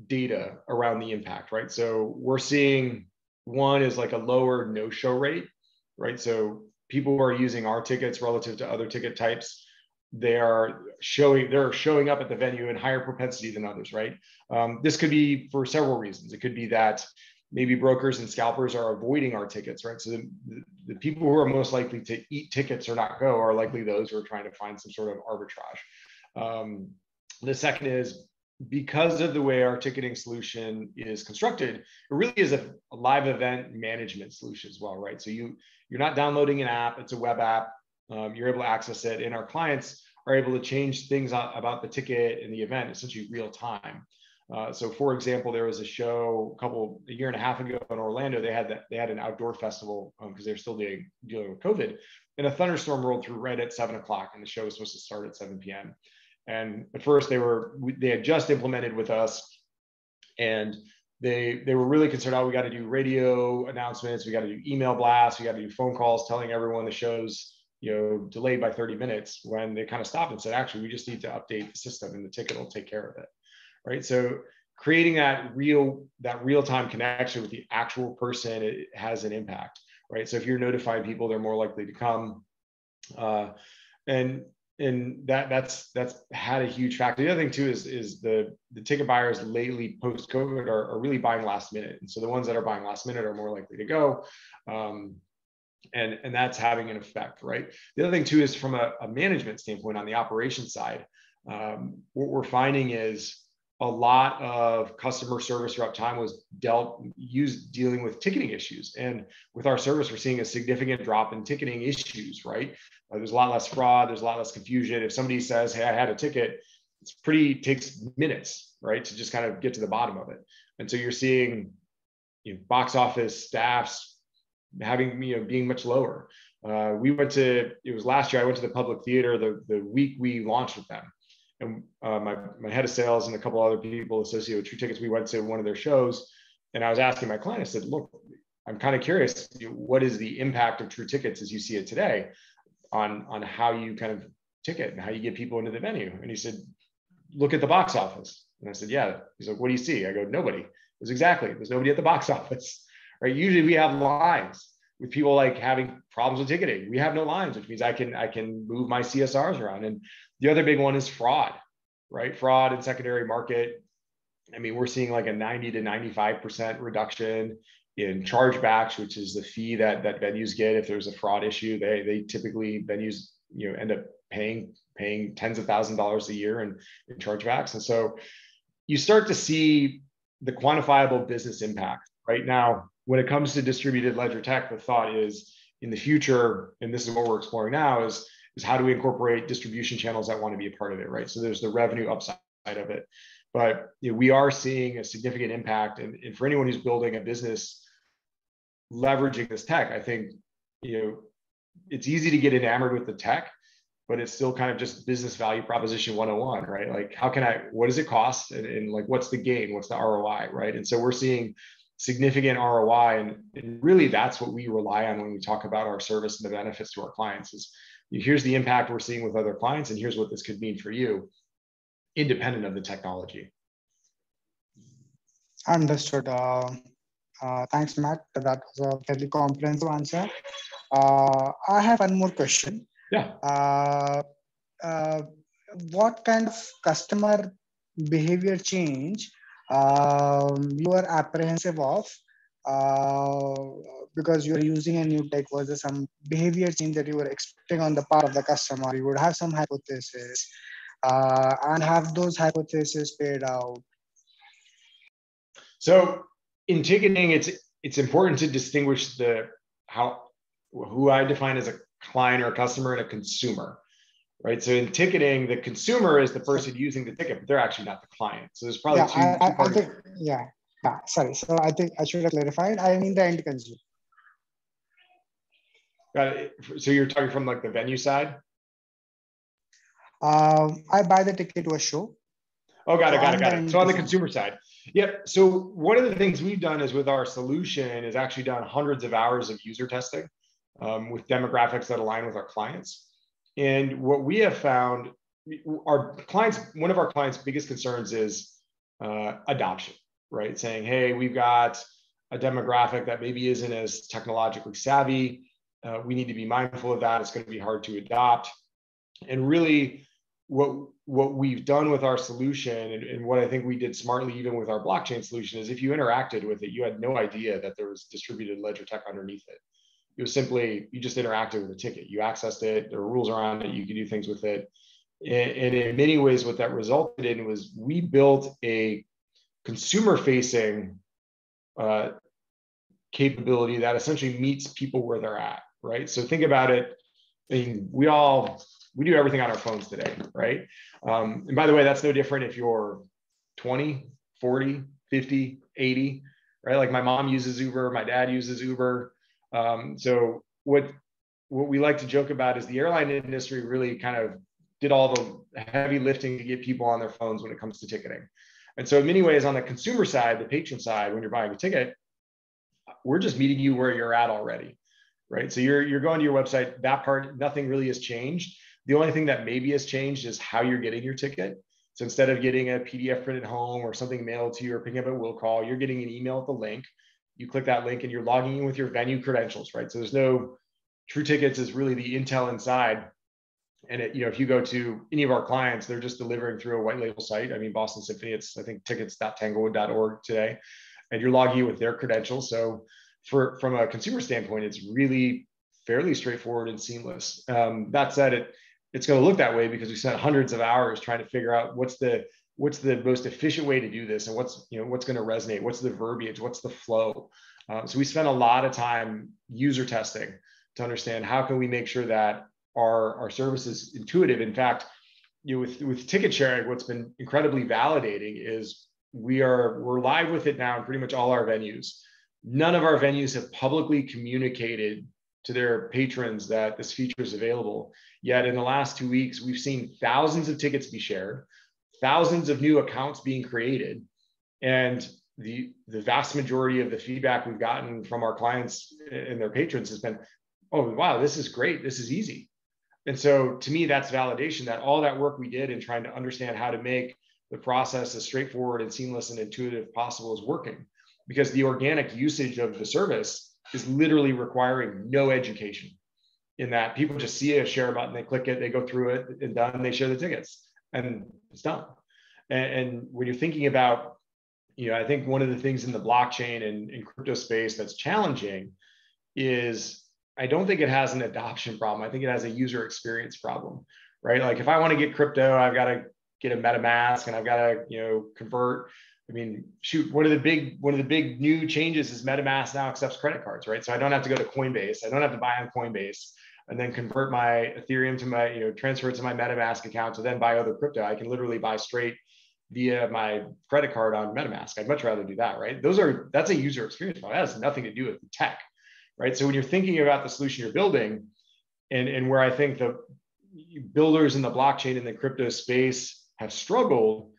data around the impact right so we're seeing one is like a lower no show rate, right? So people who are using our tickets relative to other ticket types, they are showing they're showing up at the venue in higher propensity than others, right? Um, this could be for several reasons. It could be that maybe brokers and scalpers are avoiding our tickets, right? So the, the, people who are most likely to eat tickets or not go are likely those who are trying to find some sort of arbitrage. Um, the second is because of the way our ticketing solution is constructed, it really is a, a, live event management solution as well, right? So you you're not downloading an app; it's a web app. Um, you're able to access it, and our clients are able to change things about the ticket and the event essentially real time. Uh, so, for example, there was a show a couple a year and a half ago in Orlando. They had that they had an outdoor festival because um, they were still dealing, with COVID, and a thunderstorm rolled through right at seven o'clock, and the show was supposed to start at 7 p.m. And at first they were they had just implemented with us, and they they were really concerned. Oh, we got to do radio announcements, we got to do email blasts, we got to do phone calls telling everyone the show's you know delayed by 30 minutes. When they kind of stopped and said, actually, we just need to update the system, and the ticket will take care of it, right? So creating that real that real time connection with the actual person it has an impact right so if you're notifying people they're more likely to come uh, and and that that's that's had a huge factor. The other thing too is is the the ticket buyers lately post COVID are, are really buying last minute, and so the ones that are buying last minute are more likely to go, um, and and that's having an effect, right? The other thing too is from a, a management standpoint on the operation side, um, what we're finding is a lot of customer service throughout time was dealt used dealing with ticketing issues. And with our service we're seeing a significant drop in ticketing issues right? Uh, there's a lot less fraud there's a lot less confusion. If somebody says hey i had a ticket it's pretty takes minutes right to just kind of get to the bottom of it. And so you're seeing you know, box office staffs having you know being much lower. Uh, we went to it was last year i went to the public theater the, the week we launched with them and uh, my, my head of sales and a couple other people associated with True Tickets, we went to one of their shows, and I was asking my client, I said, "Look, I'm kind of curious, what is the impact of True Tickets as you see it today on on how you kind of ticket and how you get people into the venue?" And he said, "Look at the box office." And I said, "Yeah." He's like, "What do you see?" I go, "Nobody." It was exactly. There's nobody at the box office, right? Usually we have lines with people like having problems with ticketing. We have no lines, which means I can I can move my CSRs around. And the other big one is fraud, right? Fraud in secondary market. I mean, we're seeing like a 90 to 95% reduction in chargebacks, which is the fee that that venues get if there's a fraud issue. They they typically venues you know end up paying paying tens of thousands of dollars a year in, in chargebacks. And so you start to see the quantifiable business impact. Right now, when it comes to distributed ledger tech, the thought is in the future, and this is what we're exploring now, is, is how do we incorporate distribution channels that want to be a part of it, right? So there's the revenue upside of it. But you know, we are seeing a significant impact. And, and for anyone who's building a business leveraging this tech, I think you know it's easy to get enamored with the tech, but it's still kind of just business value proposition 101, right? Like how can I, what does it cost? And, and like what's the gain? What's the ROI, right? And so we're seeing significant ROI. And, and really that's what we rely on when we talk about our service and the benefits to our clients is here's the impact we're seeing with other clients and here's what this could mean for you independent of the technology. Understood. Uh, uh, thanks, Matt. That was a fairly comprehensive answer. Uh, I have one more question. Yeah. Uh, uh, what kind of customer behavior change um, you are apprehensive of uh, because you're using a new tech versus some behavior change that you were expecting on the part of the customer. You would have some hypothesis uh, and have those hypotheses paid out. So in ticketing it's it's important to distinguish the how who i define as a client or a customer and a consumer right? So in ticketing, the consumer is the person using the ticket, but they're actually not the client. So there's probably yeah, two, I, two I think, yeah, yeah, sorry. So I think I should have clarified. I mean the end consumer. Got it. So you're talking from like the venue side? Um, I buy the ticket to a show. Oh, got it, got it, got it. So on the consumer side. Yep. So one of the things we've done is with our solution is actually done hundreds of hours of user testing um, with demographics that align with our clients. And what we have found, our clients, one of our clients' biggest concerns is uh, adoption, right? Saying, hey, we've got a demographic that maybe isn't as technologically savvy. Uh, we need to be mindful of that. It's going to be hard to adopt. And really, what what we've done with our solution and, and, what I think we did smartly even with our blockchain solution is if you interacted with it, you had no idea that there was distributed ledger tech underneath it it was simply you just interacted with a ticket. You accessed it. There were rules around it. You could do things with it. And, in many ways what that resulted in was we built a consumer facing uh, capability that essentially meets people where they're at right? So think about it. I mean we all we do everything on our phones today right? Um, and by the way that's no different if you're 20 40 50 80 right? Like my mom uses uber my dad uses uber um, so what what we like to joke about is the airline industry really kind of did all the heavy lifting to get people on their phones when it comes to ticketing. And so in many ways on the consumer side, the patron side, when you're buying a ticket, we're just meeting you where you're at already. Right. So you're you're going to your website. That part, nothing really has changed. The only thing that maybe has changed is how you're getting your ticket. So instead of getting a PDF printed home or something mailed to you or picking up a will call, you're getting an email with the link you click that link and you're logging in with your venue credentials, right? So there's no True Tickets is really the intel inside. And it, you know, if you go to any of our clients, they're just delivering through a white label site. I mean, Boston Symphony, it's I think tickets.tanglewood.org today, and you're logging in with their credentials. So for from a consumer standpoint, it's really fairly straightforward and seamless. Um, that said, it it's going to look that way because we spent hundreds of hours trying to figure out what's the what's the most efficient way to do this? And what's you know what's going to resonate? What's the verbiage? What's the flow? Um, so we spent a lot of time user testing to understand how can we make sure that our our service is intuitive. In fact you know, with with ticket sharing what's been incredibly validating is we are we're live with it now in pretty much all our venues. None of our venues have publicly communicated to their patrons that this feature is available. Yet in the last two weeks we've seen thousands of tickets be shared thousands of new accounts being created. And the, the vast majority of the feedback we've gotten from our clients and their patrons has been, oh, wow, this is great. This is easy. And so to me, that's validation that all that work we did in trying to understand how to make the process as straightforward and seamless and intuitive possible is working because the organic usage of the service is literally requiring no education in that people just see a share button, they click it, they go through it and done, they share the tickets and it's done. And, and when you're thinking about you know, I think one of the things in the blockchain and, and crypto space that's challenging is I don't think it has an adoption problem. I think it has a user experience problem, right? Like if I want to get crypto, I've got to get a MetaMask and I've got to, you know, convert. I mean, shoot, one of the big one of the big new changes is MetaMask now accepts credit cards, right? So I don't have to go to Coinbase. I don't have to buy on Coinbase and then convert my Ethereum to my, you know, transfer it to my MetaMask account to then buy other crypto. I can literally buy straight via my credit card on MetaMask. I'd much rather do that, right? Those are that's a user experience problem. That has nothing to do with the tech, right? So when you're thinking about the solution you're building, and and where I think the builders in the blockchain and the crypto space have struggled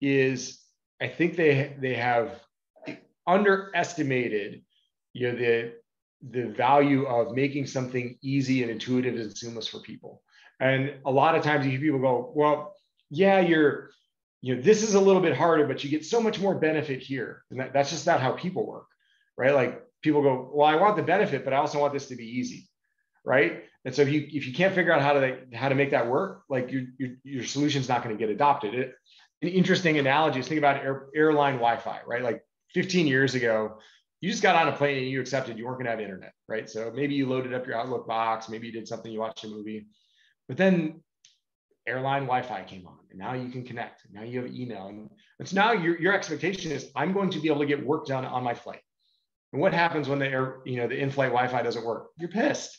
is I think they they have underestimated you know the the value of making something easy and intuitive and seamless for people. And a lot of times you hear people go, well, yeah, you're, you know, this is a little bit harder, but you get so much more benefit here. And that, that's just not how people work, right? Like people go, well, I want the benefit, but I also want this to be easy, right? And so if you if you can't figure out how to how to make that work, like your your, your solution's not going to get adopted. It, an interesting analogy is think about air, airline Wi-Fi, right? Like 15 years ago, you just got on a plane and you accepted you weren't going to have internet, right? So maybe you loaded up your Outlook box, maybe you did something, you watched a movie, but then airline Wi-Fi came on, and now you can connect. Now you have email, and, so now your your expectation is I'm going to be able to get work done on my flight. And what happens when the air, you know, the in-flight Wi-Fi doesn't work? You're pissed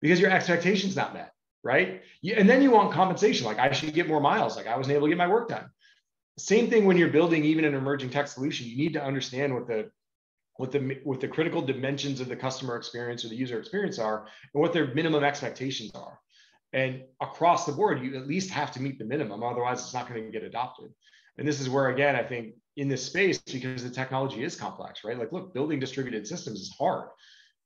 because your expectation's not met, right? You, and then you want compensation, like I should get more miles, like I wasn't able to get my work done. Same thing when you're building even an emerging tech solution. You need to understand what the what the what the critical dimensions of the customer experience or the user experience are and what their minimum expectations are. And across the board you at least have to meet the minimum otherwise it's not going to get adopted. And this is where again i think in this space because the technology is complex right? Like look building distributed systems is hard.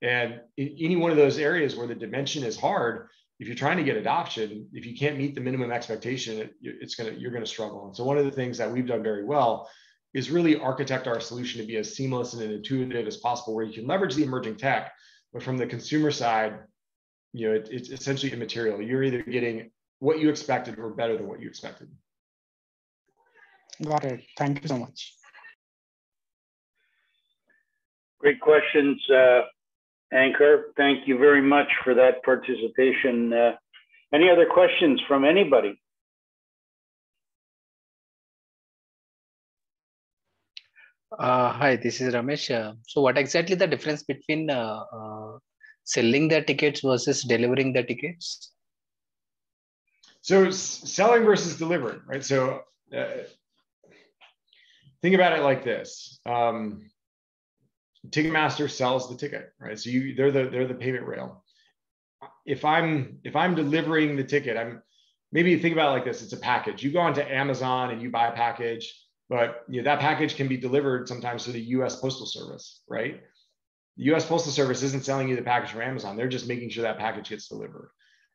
And in any one of those areas where the dimension is hard if you're trying to get adoption if you can't meet the minimum expectation it's going to you're going to struggle. And so one of the things that we've done very well is really architect our solution to be as seamless and intuitive as possible, where you can leverage the emerging tech, but from the consumer side, you know, it, it's essentially immaterial. You're either getting what you expected or better than what you expected. Got it. Thank you so much. Great questions, uh, Ankur. Thank you very much for that participation. Uh, any other questions from anybody? Uh, hi, this is Ramesh. Uh, so, what exactly the difference between uh, uh, selling the tickets versus delivering the tickets? So, selling versus delivering, right? So, uh, think about it like this: um, Ticketmaster sells the ticket, right? So, you they're the they're the payment rail. If I'm if I'm delivering the ticket, I'm maybe think about it like this: it's a package. You go onto Amazon and you buy a package but you know, that package can be delivered sometimes to the U.S. Postal Service, right? The U.S. Postal Service isn't selling you the package from Amazon; they're just making sure that package gets delivered,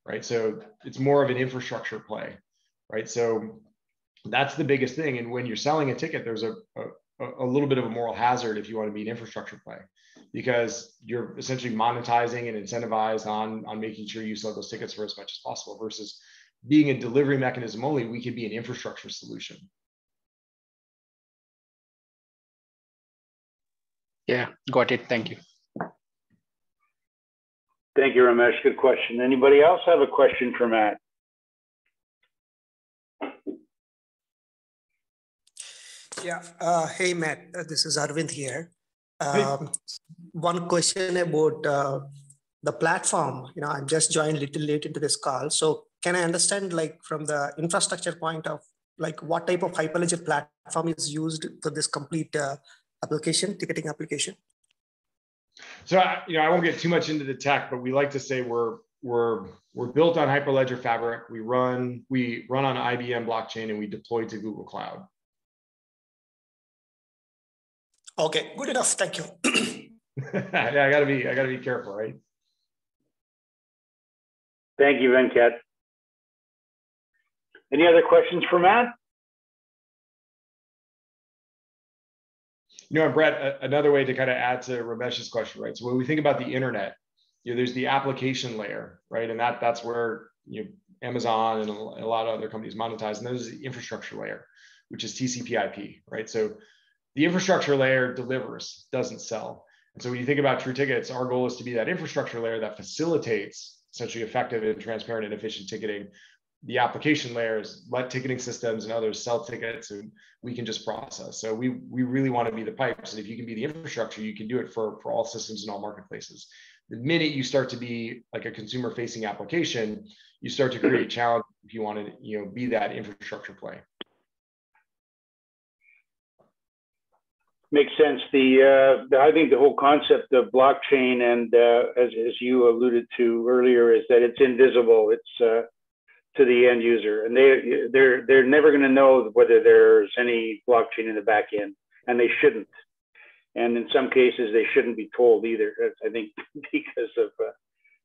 right? So it's more of an infrastructure play, right? So that's the biggest thing. And when you're selling a ticket, there's a, a, a little bit of a moral hazard if you want to be an infrastructure play, because you're essentially monetizing and incentivized on on making sure you sell those tickets for as much as possible versus being a delivery mechanism only, we could be an infrastructure solution, Yeah, got it. Thank you. Thank you, Ramesh. Good question. Anybody else have a question for Matt? Yeah. Uh, hey, Matt. Uh, this is Arvind here. Um. One question about uh, the platform. You know, I'm just joined a little late into this call. So can I understand, like, from the infrastructure point of, like, what type of Hyperledger platform is used for this complete uh, application, ticketing application? So you know, I won't get too much into the tech, but we like to say we're we're we're built on Hyperledger Fabric. We run we run on IBM blockchain and we deploy to Google Cloud. Okay, good enough. Thank you. yeah, I gotta be I gotta be careful, right? Thank you, Venkat. Any other questions for Matt? You know, Brett, another way to kind of add to Ramesh's question, right? So when we think about the internet, you know, there's the application layer, right? And that that's where you know Amazon and a lot of other companies monetize. And there's the infrastructure layer, which is TCP/IP, right? So the infrastructure layer delivers, doesn't sell. And so when you think about True Tickets, our goal is to be that infrastructure layer that facilitates essentially effective and transparent and efficient ticketing. The application layers let ticketing systems and others sell tickets and we can just process. So we we really want to be the pipes. And if you can be the infrastructure, you can do it for, for all systems and all marketplaces. The minute you start to be like a consumer facing application, you start to create challenge if you want to you know be that infrastructure play. makes sense. The, uh, the, I think the whole concept of blockchain and uh, as, as you alluded to earlier is that it's invisible. It's uh, to the end user, and they they're they're never going to know whether there's any blockchain in the back end, and they shouldn't. And in some cases, they shouldn't be told either. I think because of uh,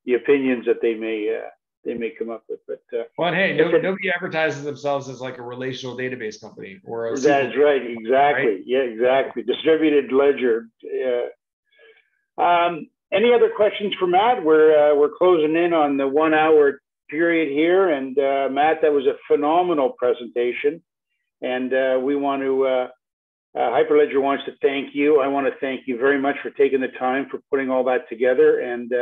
the opinions that they may uh, they may come up with. But uh, well, hey, no, nobody advertises themselves as like a relational database company or a that's right, exactly, right? yeah, exactly. Distributed ledger. Um, any other questions for Matt? We're uh, we're closing in on the one hour period here, and uh, Matt, that was a phenomenal presentation, and uh, we want to. Uh, Hyperledger wants to thank you. I want to thank you very much for taking the time for putting all that together and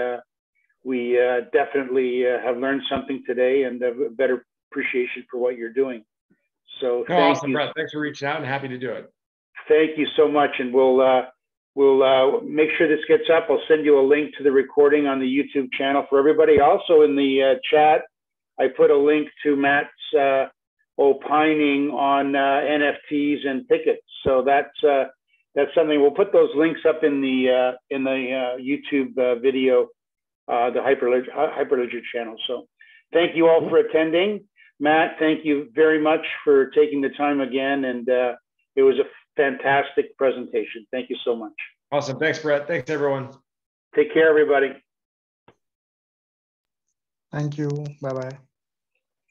we uh, definitely uh, have learned something today and have a better appreciation for what you're doing. So no, thank awesome, you. Brett. Thanks for reaching out and happy to do it. Thank you so much. And we'll uh, we'll uh, make sure this gets up. I'll send you a link to the recording on the YouTube channel for everybody. Also in the uh, chat, I put a link to Matt's uh, opining on NFTs and tickets. So that's that's something. We'll put those links up in the in the YouTube video uh, the Hyperledger, Hyperledger channel. So thank you all for attending. Matt, thank you very much for taking the time again. And uh, it was a fantastic presentation. Thank you so much. Awesome. Thanks, Brett. Thanks, everyone. Take care, everybody. Thank you. Bye-bye.